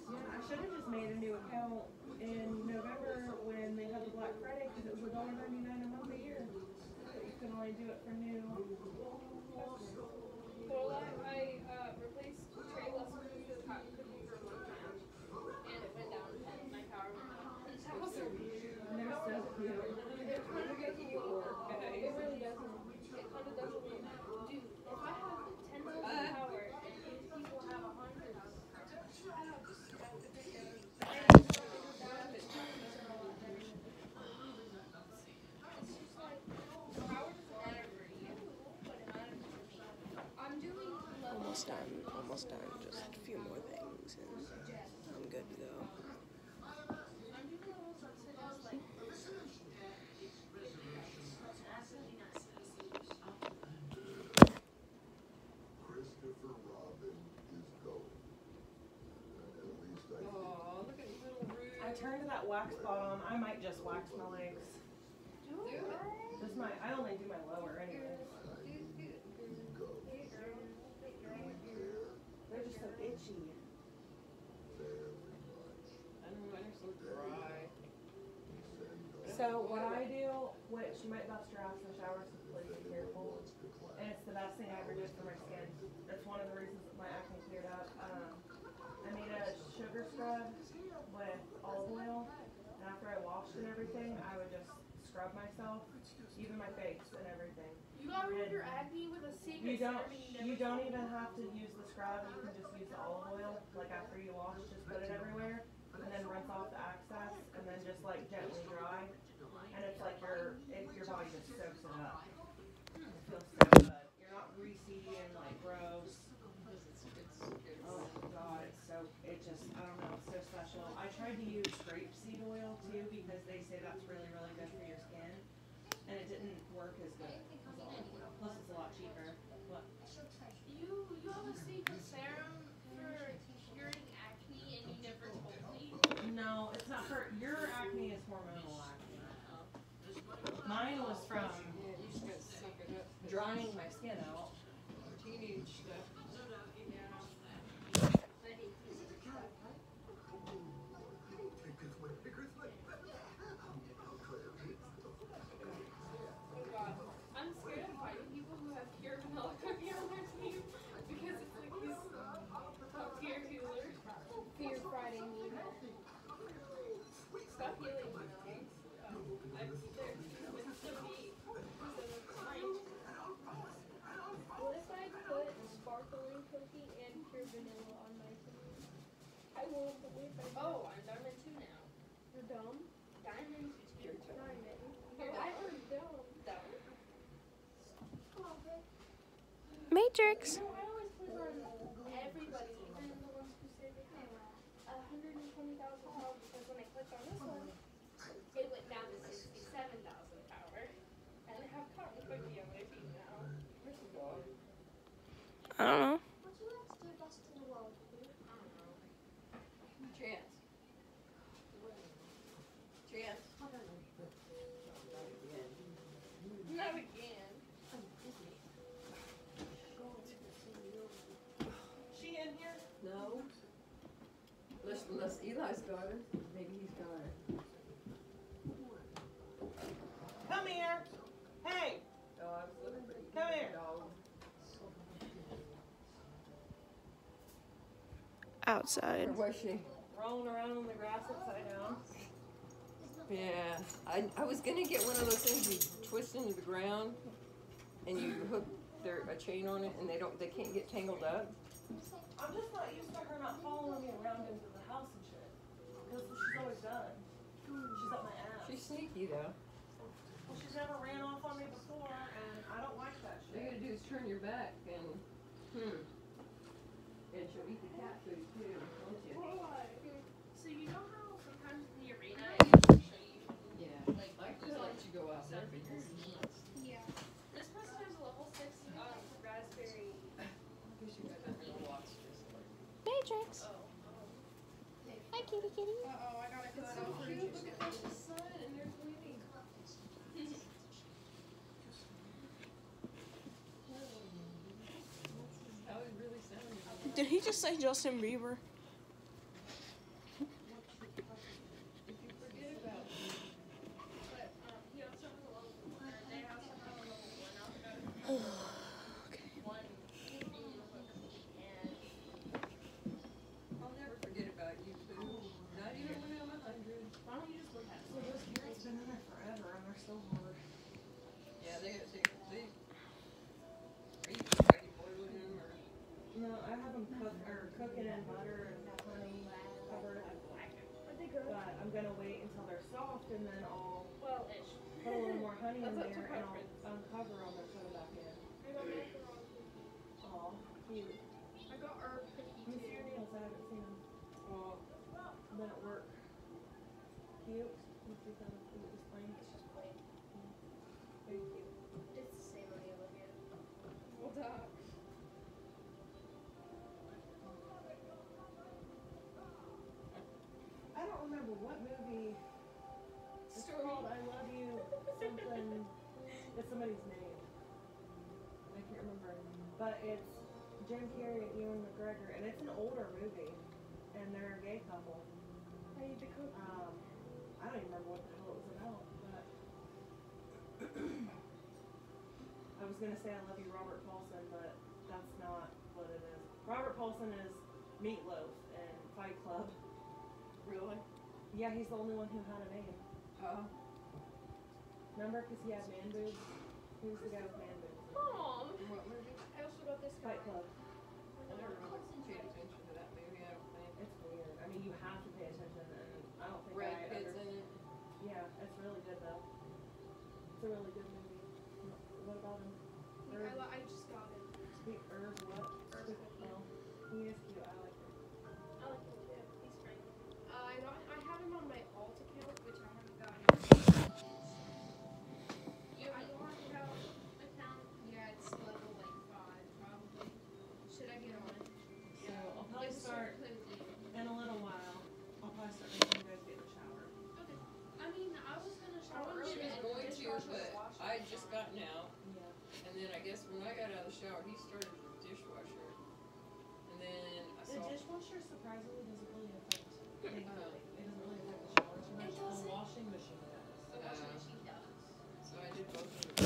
Yeah, I should have just made a new account in November when they had the Black Friday, because it was a dollar ninety nine a month a year. But you can only do it for new. Well, I, I uh, replaced tray lessons with hot cookie for one time, and it went down, and my power went down. That was a And they're so cute. It kind of doesn't work. It really doesn't. It kind of doesn't work. Dude, if I have 10,000 power and these people have 100, it's just like, power doesn't matter for you, but it matters for me. I'm doing level Almost done. Almost done. Just a few more things, and I'm good to go. I'm doing levels on cities like Christopher Robin is going. At least I think. Oh, look at little Rude. I turned that wax bottom. I might just wax my legs. Do it. Just my, I only do my lower anyways. They're just so itchy. I know mine are so dry. So what I do, which you might bust your ass in the shower, so please be careful. And it's the best thing I ever did for my skin. That's one of the reasons that my acne cleared up. Um, I made a sugar scrub with olive oil, and after I washed and everything, I would just scrub myself, even my face and everything. You got rid of your acne with a secret You don't, you don't even have to use the scrub, you can just use the olive oil, like after you wash, just put it everywhere, and then rinse off the excess, and then just like gently dry, and it's like your, it, your Oh it just, I don't know, it's so special. I tried to use grapeseed oil too, because they say that's really, really good for your skin, and it didn't work as good as olive oil, plus it's a lot cheaper. What? You you have a secret serum for curing acne and you never told me. No, it's not for your acne is hormonal acne. Mine was from Yeah, you just gotta suck it up. Drying my skin out. Teenage stuff. Oh god. I'm scared of fighting people who have pure vanilla cookie on their team because it's like this top tier healer. Fear Friday me. Stop healing me. I'm scared. It's so deep. So it's fine. What if I put sparkling cookie and pure vanilla on my team? I won't believe I Oh, I'm diamond two now. You're dumb. Diamond two. Diamond. You're I am dumb. Dumb. Matrix. You know, I always put it on everybody, even the ones who say they have 120,000 power because when I clicked on this one, It went down to sixty-seven thousand power. And I have cotton cookie on my feet now. I don't know. outside. Was she? Rolling around on the grass upside down. Yeah, I, I was gonna get one of those things you twist into the ground and you hook their, a chain on it and they don't they can't get tangled up. I'm just not used to her not following me around into the house and shit. That's what she's always done. She's up my ass. She's sneaky though. Well, she's never ran off on me before and I don't like that shit. All you gotta do is turn your back and hmm. just say Justin Bieber? McGregor, and it's an older movie, and they're a gay couple. I need to. Um, I don't even remember what the hell it was about, but I was gonna say I love you, Robert Paulson, but that's not what it is. Robert Paulson is Meatloaf and Fight Club. Really? Yeah, he's the only one who had a name. Oh. Remember, because he had man boobs. He was the guy with man boobs. Mom. What movie? I also got this guy. Fight Club. Thank you. shower. He started with the dishwasher. And then I saw... The dishwasher surprisingly doesn't really affect. Uh, it doesn't really affect the shower. The washing machine does. The washing machine does. So I did both of them.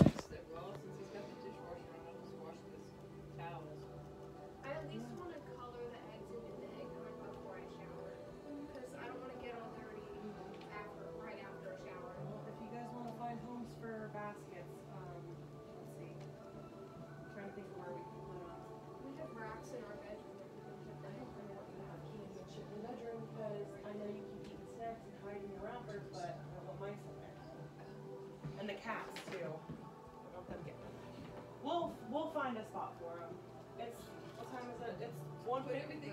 find a spot for them. It's what time is it? It's one. But everything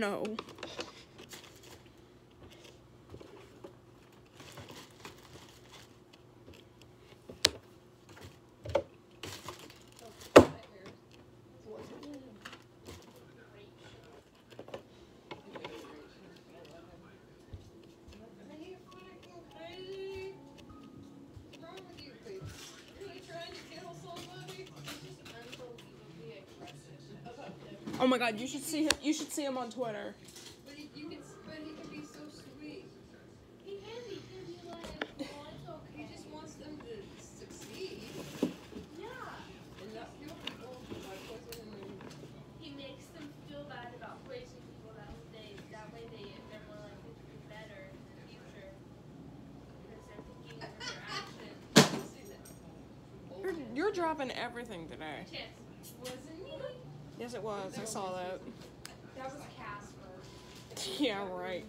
no. God, you should see him. You should see him on Twitter. But he, you can, but he can be so sweet. He can be, he can be like, oh, it's He okay. just wants them to succeed Yeah. and not kill people by poisoning them. He makes them feel bad about poisoning people that they that way they they're more likely to be better in the future because they're thinking of their actions. You're, you're dropping everything today. Chance. It was. I saw that. That was Casper. Yeah, right.